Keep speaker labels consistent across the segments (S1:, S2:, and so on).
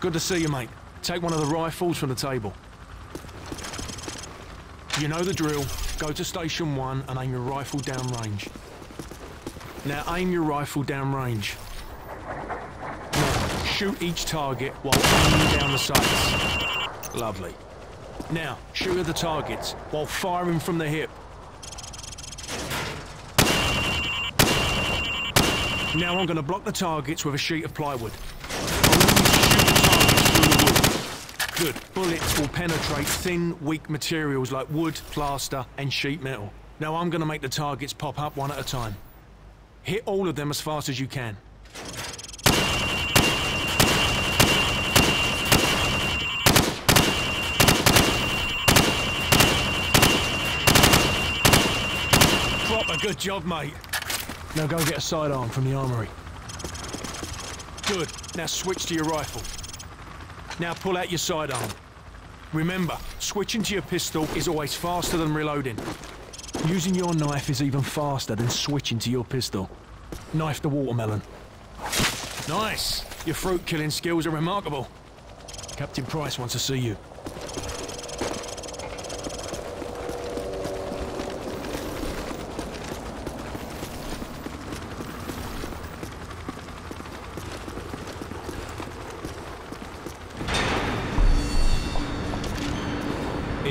S1: Good to see you, mate. Take one of the rifles from the table. You know the drill. Go to station one and aim your rifle down range. Now aim your rifle down range. Now, shoot each target while aiming down the sights. Lovely. Now, shoot at the targets while firing from the hip. Now I'm going to block the targets with a sheet of plywood. Good. Bullets will penetrate thin, weak materials like wood, plaster, and sheet metal. Now I'm going to make the targets pop up one at a time. Hit all of them as fast as you can. Proper good job, mate. Now go get a sidearm from the armory. Good. Now switch to your rifle. Now pull out your sidearm. Remember, switching to your pistol is always faster than reloading. Using your knife is even faster than switching to your pistol. Knife the watermelon. Nice! Your fruit killing skills are remarkable. Captain Price wants to see you.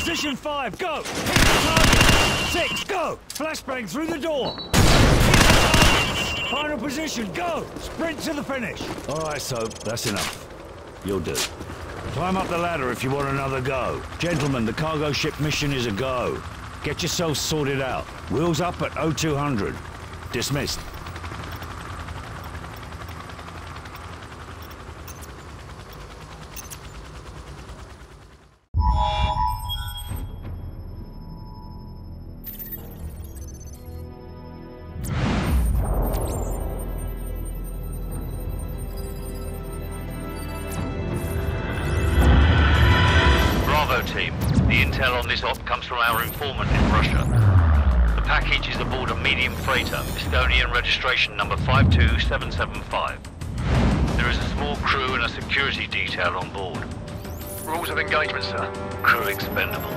S2: Position five, go! Hit the target! Six, go! Flashbang through the door! The! Final position, go! Sprint to the finish! All right, Soap, that's enough. You'll do. Climb up the ladder if you want another go. Gentlemen, the cargo ship mission is a go. Get yourselves sorted out. Wheels up at 0200. Dismissed.
S3: Team. The intel on this op comes from our informant in Russia. The package is aboard a medium freighter, Estonian registration number 52775. There is a small crew and a security detail on board. Rules of engagement, sir. Crew expendable.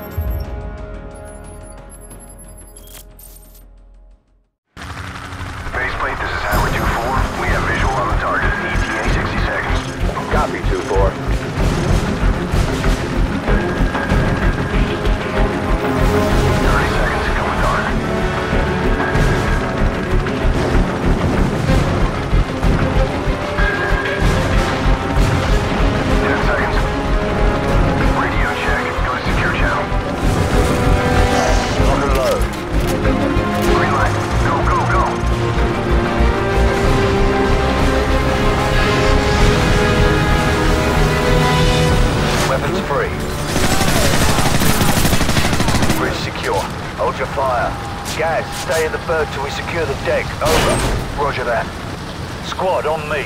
S4: The
S2: bird till we secure the deck. Over. Roger that. Squad, on me.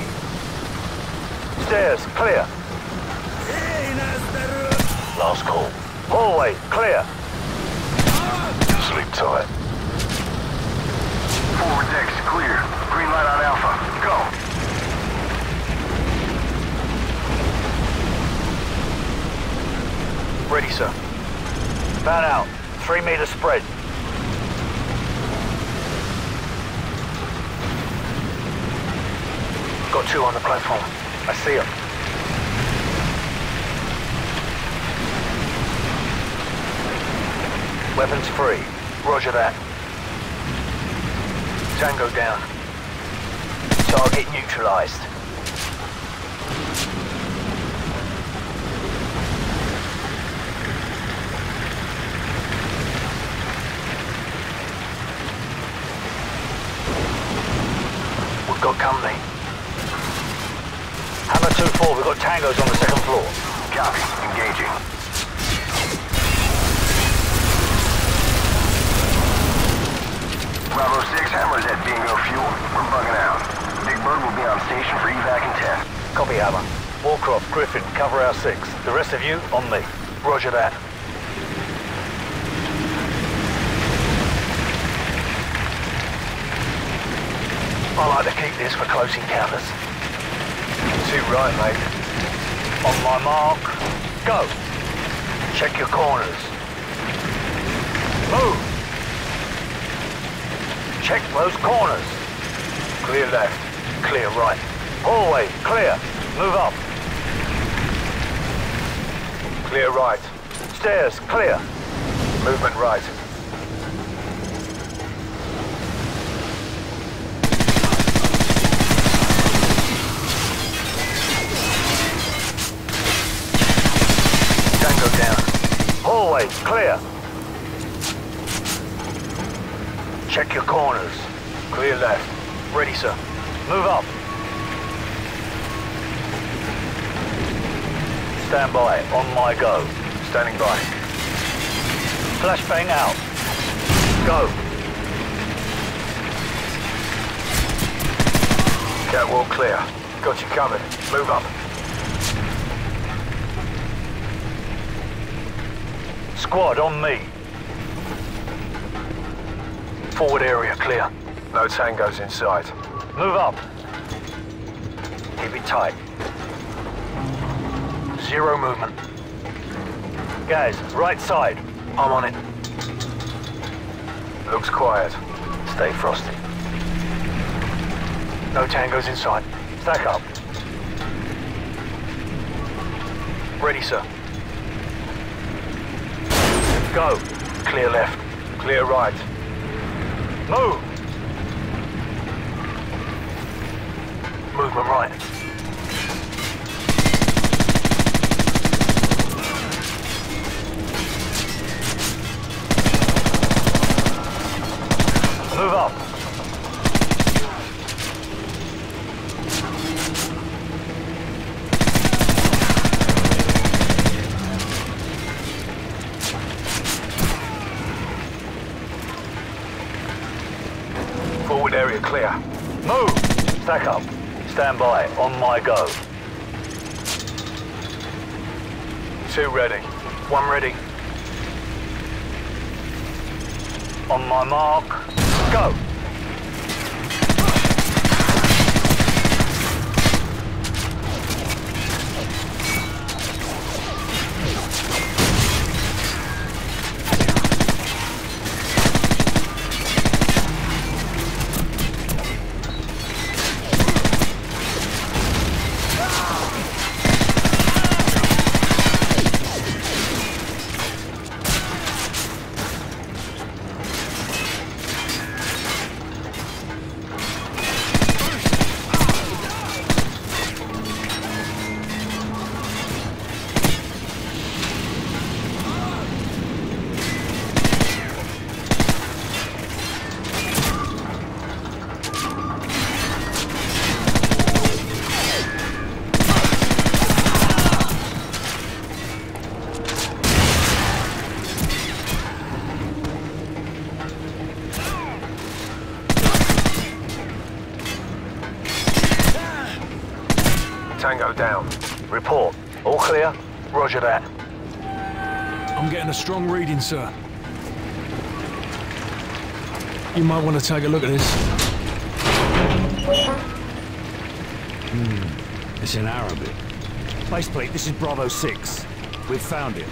S2: Stairs, clear. Last call. Hallway, clear. Sleep tight.
S5: Forward deck's clear. Green light on Alpha. Go.
S2: Ready, sir. Fan out. Three meter spread. Got two on the platform. I see them. Weapons free. Roger that. Tango down. Target neutralized. 4, we've got tangos on the second floor.
S5: Copy. Engaging. Bravo 6, Hammer's at bingo fuel. We're bugging out. Big Bird will be on station for evac in 10.
S2: Copy, Hammer. Wallcroft, Griffen, cover our 6. The rest of you, on me. Roger that. I like to keep this for close encounters. Too right, mate. On my mark, go. Check your corners. Move. Check those corners. Clear left, clear right. Hallway, clear. Move up. Clear right. Stairs, clear. Movement right. Tango down. Clear. Check your corners. Clear left. Ready, sir. Move up. Stand by. On my go. Standing by. Flashbang out. Go. Catwalk clear. Got you covered. Move up. Squad on me. Forward area clear. No tangos in sight. Move up. Keep it tight. Zero movement. Guys, right side. I'm on it. Looks quiet. Stay frosty. No tangos in sight. Stack up. Ready, sir. Go. Clear left. Clear right. Move! Movement right. My go. Two ready. One ready. On my mark. Go!
S4: Roger that.
S1: I'm getting a strong reading, sir. You might want to take a look at this. Hmm.
S2: It's in Arabic. Baseplate, this is Bravo 6. We've found it.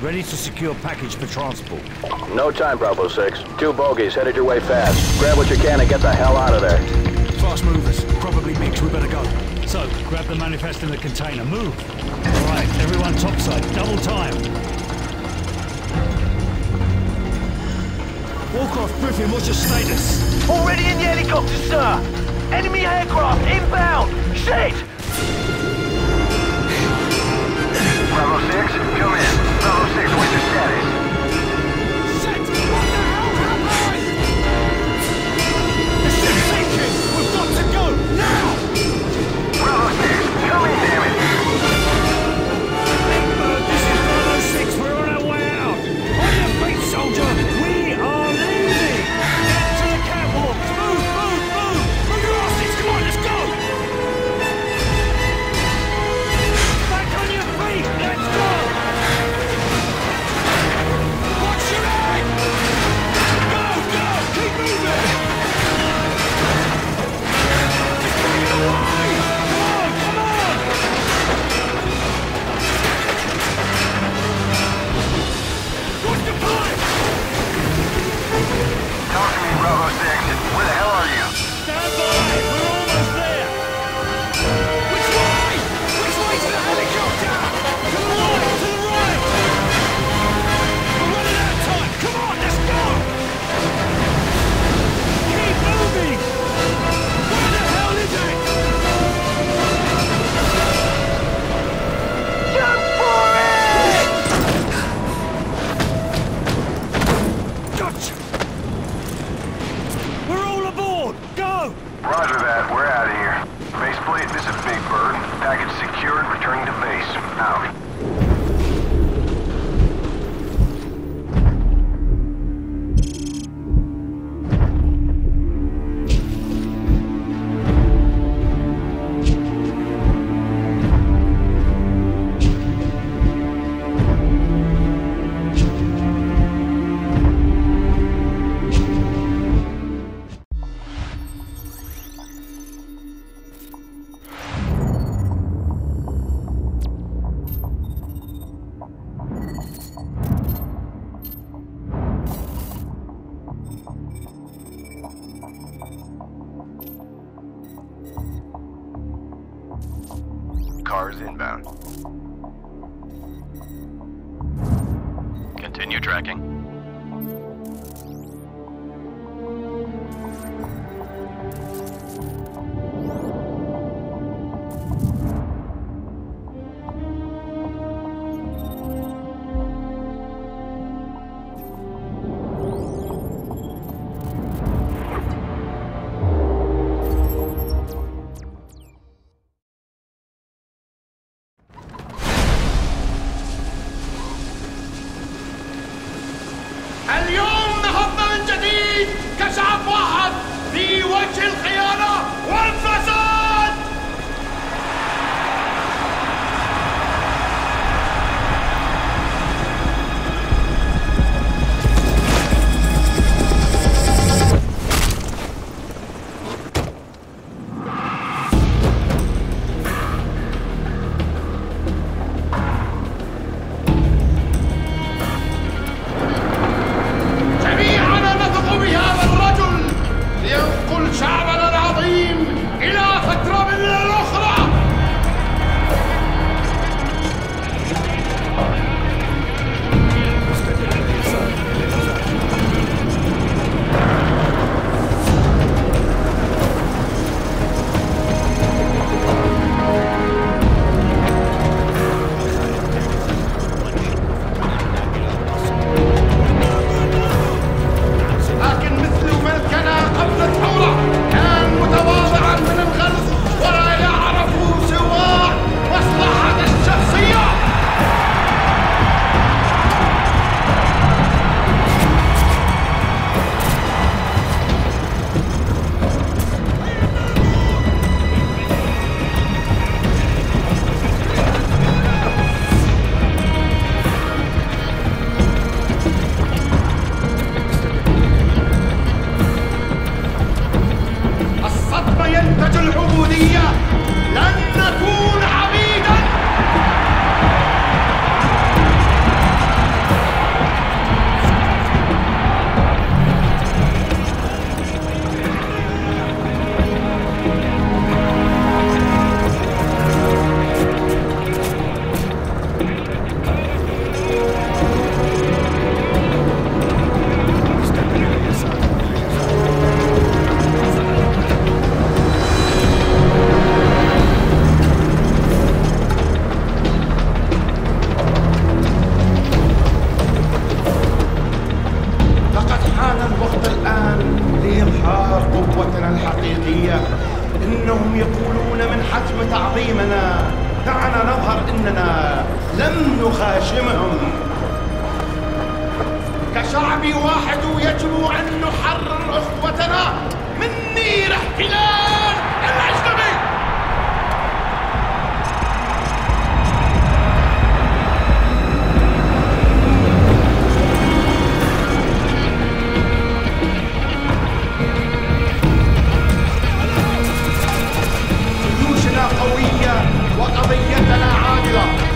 S2: Ready to secure package for transport.
S4: No time, Bravo 6. Two bogies headed your way fast. Grab what you can and get the hell out of there.
S1: Fast movers. Probably MiGs. We better go.
S2: So, grab the manifest in the container. Move! Alright, everyone topside. Double time. Wallcroft Griffen, what's your status?
S5: Already in the helicopter, sir! Enemy aircraft inbound! Shit!
S4: tracking. حجم
S3: تعظيمنا. دعنا
S6: نظهر إننا لم نخاشمهم. كشعب واحد يجب أن نحرر اخوتنا من نير احتلال العشق قضيتنا عادلة